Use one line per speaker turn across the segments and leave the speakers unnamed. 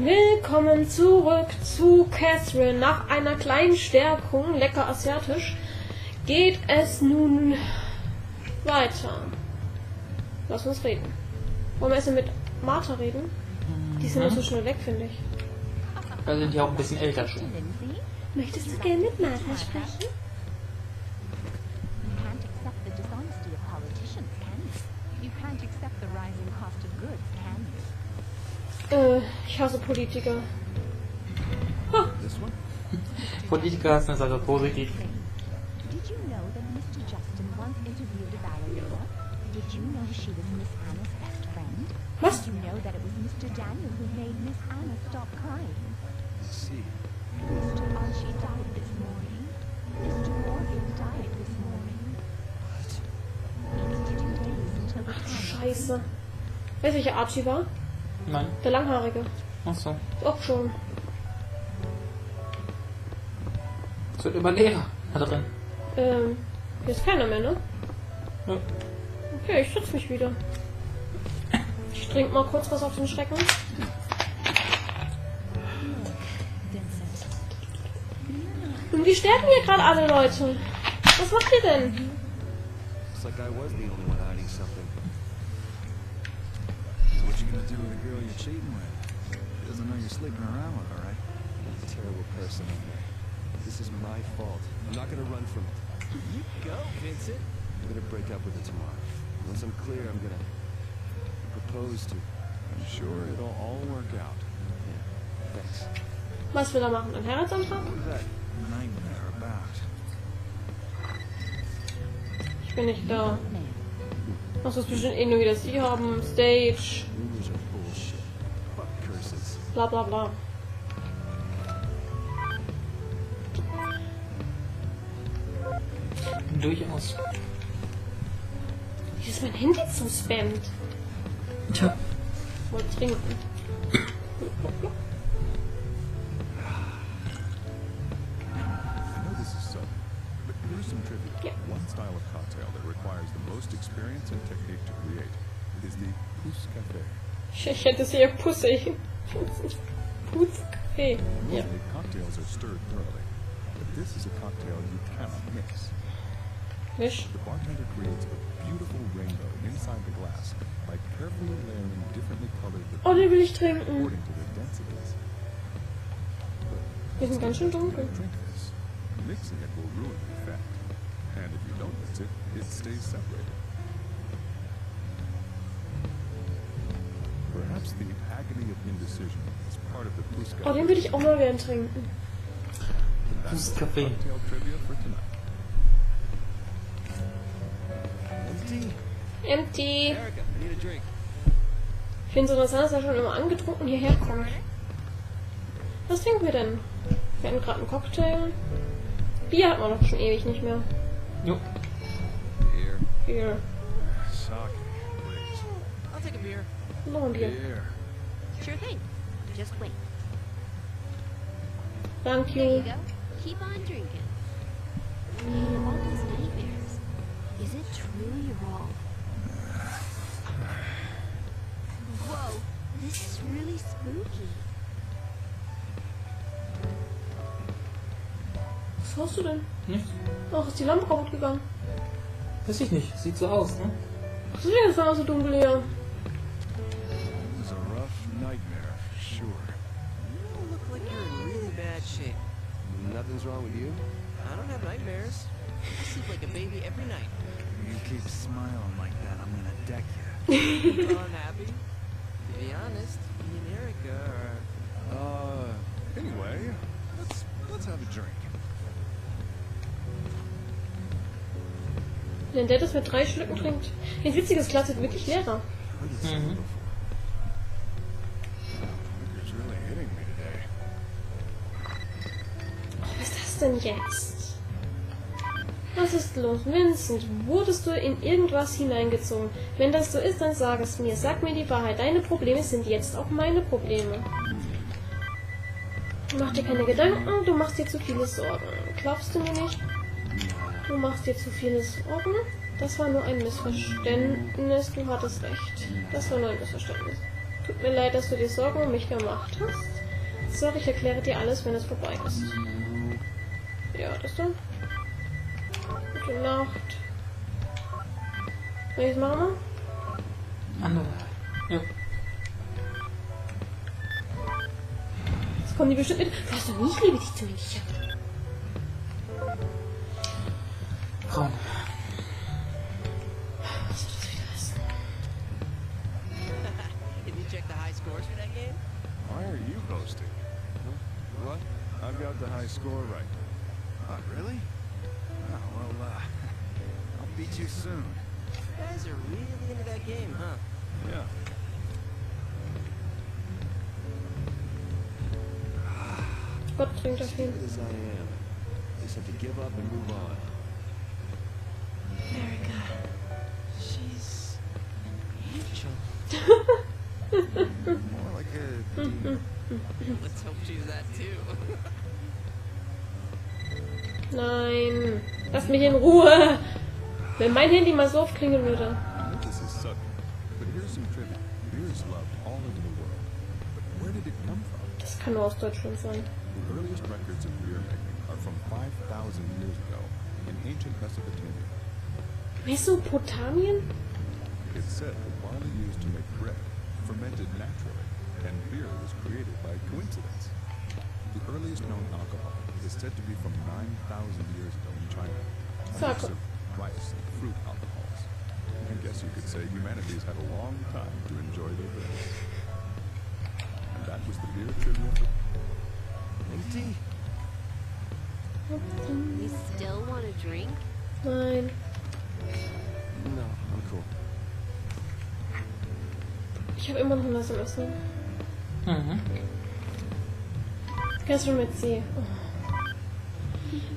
Willkommen zurück zu Catherine. Nach einer kleinen Stärkung, lecker asiatisch, geht es nun weiter. Lass uns reden. Wollen wir erst mit Martha reden? Die sind doch so schnell weg, finde ich.
Da sind die auch ein bisschen älter schon.
Möchtest du gerne mit Martha sprechen?
you can't accept the dishonesty of politicians, can you? You can't accept the rising cost of goods, can you?
Äh, ich hasse Politiker.
Politiker ist eine Sache positiv.
Did you know that Mr. Justin once interviewed a ballerina? Did you know she was Miss Anna's best friend?
Was?
Did you know that it was Mr. Daniel who made Miss Anna stop crying?
See,
Mr. Archie died this morning. Mr. Morgan died this morning. It's two days until the time.
Scheiße. Weißt du, welcher Archie war?
Nein.
Der Langhaarige.
Achso.
Auch schon.
Es wird immer leerer da drin.
Ähm, hier ist keiner mehr, ne?
Ja.
Okay, ich schütze mich wieder. Ich trinke mal kurz was auf den Schrecken. Und wie sterben hier gerade alle Leute? Was macht ihr denn?
looks like I was the only one you're cheating with? She doesn't know you're sleeping around with her, right? I'm a terrible person. This is my fault. I'm not gonna run from it. You go, Vincent. I'm gonna break up with her tomorrow. Once I'm clear, I'm gonna propose to. I'm sure it'll all work out. Yeah. Thanks.
Was will er machen? Ein Heiratsantrag?
What is that nightmare about?
Ich bin nicht da. Das ist bestimmt eh nur wieder sie haben. Stage. Bla bla bla.
Durchaus.
Wie ist mein Handy zu spammt?
Tja.
Ich wollte trinken. Yeah.
One style of cocktail that requires the most experience and technique to create is the Pousse Café.
Ich, hätte sie ja pussig. Hey.
Usually cocktails are stirred thoroughly, but this is a cocktail you cannot mix.
Wisch.
The bartender creates a beautiful rainbow inside the glass by carefully layering differently colored
Oh, den will ich trinken.
according to their densities.
Die sind ganz schön dunkel.
gotta drink this. Mixing it will ruin the effect. And if you don't mix it, it stays separated.
Oh, den würde ich auch mal gern trinken.
Trivia for tonight.
Empty?
Empty.
Erica, I need a drink.
Ich finde so interessant, dass er schon immer angetrunken hierher kommt. Was trinken wir denn? Wir hatten gerade einen Cocktail. Bier hat man doch schon ewig nicht mehr.
Jo.
Beer.
Bier.
Please.
I'll take a beer.
Noch ein Bier.
Sure thing. Just wait.
Thank
you. Keep on drinking. All nightmares. Is it true you're all... Whoa, this is really spooky.
Was hast du denn?
Nichts.
Ach, ist die Lampe kaputt gegangen.
Weiß ich nicht. Sieht so aus, ne?
Deswegen ist es so dunkel hier.
Sure.
You don't look like you're in really bad shape.
Nothing's wrong with you?
I don't have nightmares. I sleep like a baby every night.
You keep smiling like that, I'm gonna deck you.
Well, I'm. To be honest, me and Erica are...
Uh, anyway, let's let's have a drink.
Wenn der das mit drei Schlücken trinkt. Ein witziges Glas wird wirklich leerer.
Mhm.
Denn jetzt? Was ist los? Vincent, wurdest du in irgendwas hineingezogen? Wenn das so ist, dann sag es mir. Sag mir die Wahrheit. Deine Probleme sind jetzt auch meine Probleme. Mach dir keine Gedanken, du machst dir zu viele Sorgen. Glaubst du mir nicht? Du machst dir zu viele Sorgen? Das war nur ein Missverständnis, du hattest recht. Das war nur ein Missverständnis. Tut mir leid, dass du dir Sorgen um mich gemacht hast. Sorry, ich erkläre dir alles, wenn es vorbei ist. Ja, das dann. Gute Nacht. Welches machen wir?
Andere. Ja.
Jetzt kommen die bestimmt mit. Du doch nie, ich liebe dich zu nicht.
Frauen.
Was soll das wieder heißen?
Did you check the high scores for that game?
Why are you boasting?
What?
I've got the high score right.
Oh, really? Oh, well, uh, I'll beat you soon.
You guys are really into that game, huh?
Yeah.
Gott trinkt auf ihn.
As I am. Just have to give up and move on.
Erica. She's an angel.
More like a.
Let's hope she's that too.
Nein. Lass mich in Ruhe. Wenn mein Handy mal so oft klingeln würde. Das kann nur aus Deutschland sein.
The earliest records of beer making are from 5,000 years ago in ancient Mesopotamia.
Mesopotamien?
It's said that barley used to make bread fermented naturally, and beer was created by coincidence. The earliest known alcohol is said to be from 9,000 years ago in China. A mix of rice and fruit alcohols. I guess you could say humanity's had a long time to enjoy their drinks. And that was the beer trivia for
Empty?
You still want a drink?
Nein.
No, I'm cool.
Ich habe immer noch ein SMS. Ne?
Mhm.
Catherine mit C. Oh.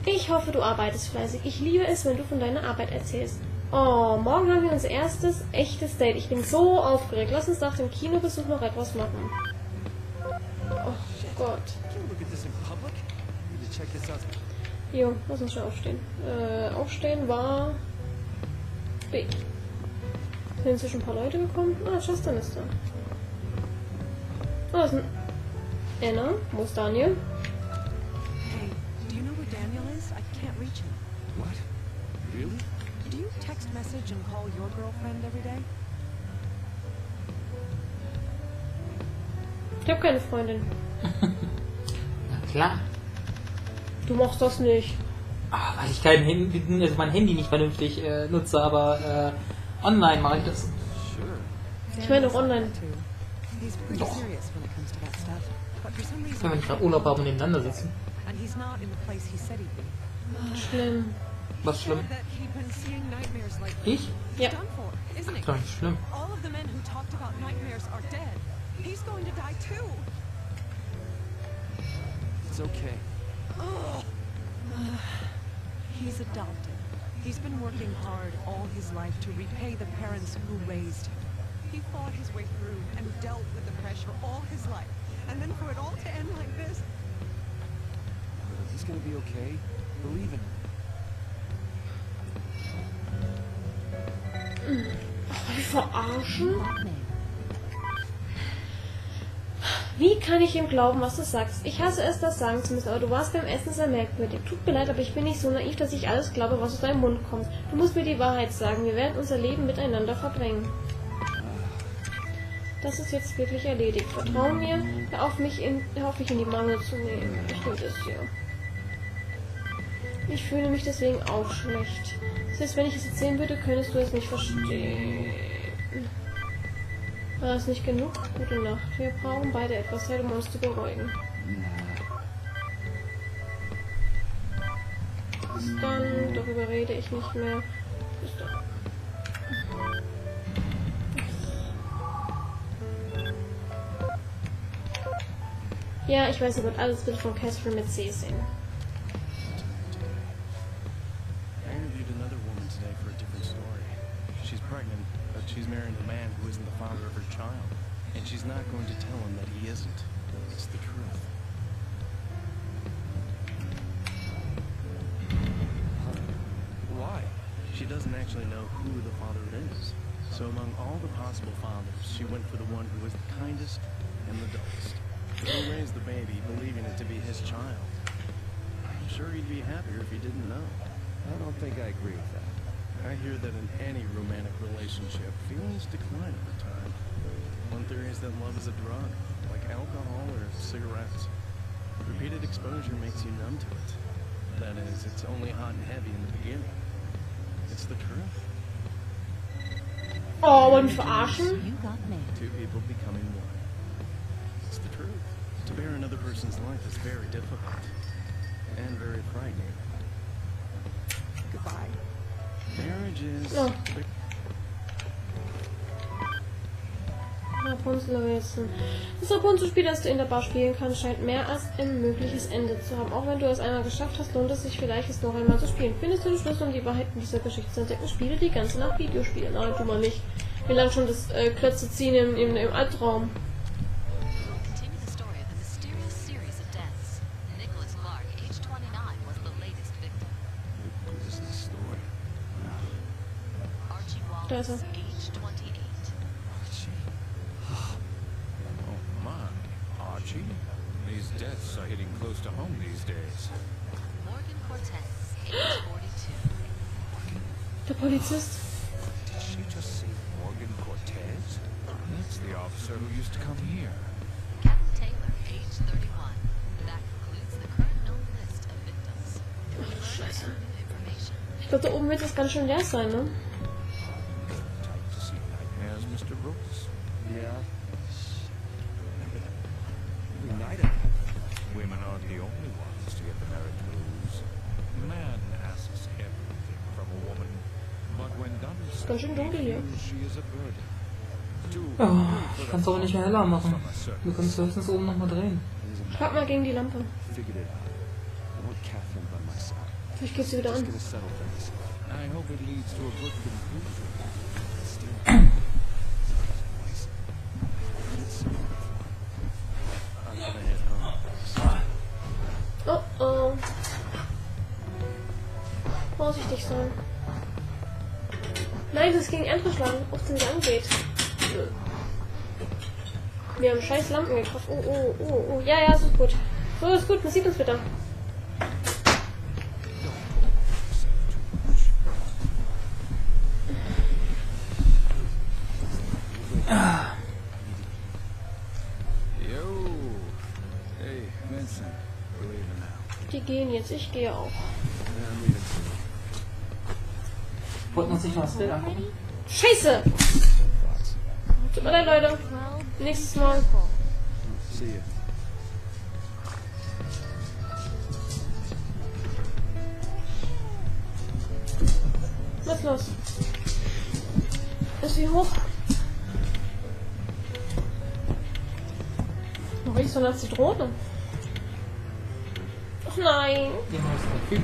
Ich hoffe, du arbeitest fleißig. Ich liebe es, wenn du von deiner Arbeit erzählst. Oh, morgen haben wir unser erstes echtes Date. Ich bin so aufgeregt. Lass uns nach dem Kinobesuch noch etwas machen. Oh Gott. Jo, lass uns schon aufstehen. Äh, aufstehen war B. Sind inzwischen ein paar Leute gekommen? Ah, Justin ist da. Oh, ist ein Anna. Wo ist Daniel?
Text message and call your girlfriend every day?
Ich habe keine Freundin.
Na klar.
Du machst das nicht.
Ah, weil ich kein Handy, also mein Handy nicht vernünftig äh, nutze, aber äh, online mache ich das.
Sure.
Ich meine auch online.
Doch. Wenn wir nicht gerade Urlaub haben und nebeneinander sitzen.
Schlimm.
Was schlimm?
Said that he'd been seeing nightmares like
Ich?
Ja.
done for, isn't it?
Doch nicht schlimm.
All of the men who talked about nightmares are dead. He's going to die too.
It's okay.
He's adopted. He's been working hard all his life to repay the parents who raised him. He fought his way through and dealt with the pressure all his life. And then for it all to end like this,
He's gonna be okay. Believe in him.
Die verarschen? Wie kann ich ihm glauben, was du sagst? Ich hasse es, das sagen zu müssen, aber du warst beim Essen sehr merkwürdig. Tut mir leid, aber ich bin nicht so naiv, dass ich alles glaube, was aus deinem Mund kommt. Du musst mir die Wahrheit sagen. Wir werden unser Leben miteinander verbringen. Das ist jetzt wirklich erledigt. Vertrau mir, hör auf, mich in, hör auf, mich in die Mangel zu nehmen. Will das hier. Ich fühle mich deswegen auch schlecht. Selbst wenn ich es erzählen würde, könntest du es nicht verstehen. War das nicht genug? Gute Nacht. Wir brauchen beide etwas Zeit, um uns zu beruhigen. Bis dann. Darüber rede ich nicht mehr. Bis dann. Ja, ich weiß, ihr wird alles bitte von Catherine mit C sehen.
Actually know who the father is. So among all the possible fathers, she went for the one who was the kindest and the dullest. Who raised the baby, believing it to be his child. I'm sure he'd be happier if he didn't know.
I don't think I agree with that.
I hear that in any romantic relationship, feelings decline over time. One theory is that love is a drug, like alcohol or cigarettes. Repeated exposure makes you numb to it. That is, it's only hot and heavy in the beginning. It's the truth.
Oh, wollen mich verarschen?
You got me.
Two people becoming one. It's the truth. To bear another person's life is very difficult. And very frightening.
Goodbye.
Marriage is...
Oh. Rapunzel Wilson. Das Rapunzel-Spiel, das du in der Bar spielen kannst, scheint mehr als ein mögliches Ende zu haben. Auch wenn du es einmal geschafft hast, lohnt es sich vielleicht, es noch einmal zu spielen. Findest du den Schlüssel, um die Wahrheiten dieser Geschichte zu entdecken, spiele die ganze Nacht Videospiele. Nein, tu mal nicht. Wir lernen schon das äh, Klötze ziehen im, im, im Albtraum.
Continue the story
Polizist.
Did she just say Morgan Cortez? That's the officer who used to come here.
Captain Taylor, age 31. That concludes the current known list of victims.
Scheiße.
New.
Ich glaube, da oben wird es ganz schön leer sein, ne?
Type to see nightmares, Mr. Brooks.
Yeah. Every I
Women aren't the only ones to get the marriage so,
Ganz schön dunkel hier.
she is a burden. Too
Oh, ich kann es aber nicht mehr heller machen. Wir können es höchstens oben nochmal drehen.
Schlag mal gegen die Lampe. Vielleicht geht sie wieder an. Oh oh. Vorsichtig sein. Nein, das ist gegen andere schlagen, ob es nicht angeht. Wir haben scheiß Lampen gekauft. Oh, oh, oh, oh. Ja, ja, so ist gut. So ist gut, man sieht uns wieder. Die gehen jetzt, ich gehe auch.
Yeah, I'm leaving too.
Wollten uns nicht noch das Bild angucken?
Scheiße! Tut mir leid, Leute. Nächstes Mal. Was ist los? Ist wie hoch? Wo riecht so nach Zitrone? Ach nein.
Ja,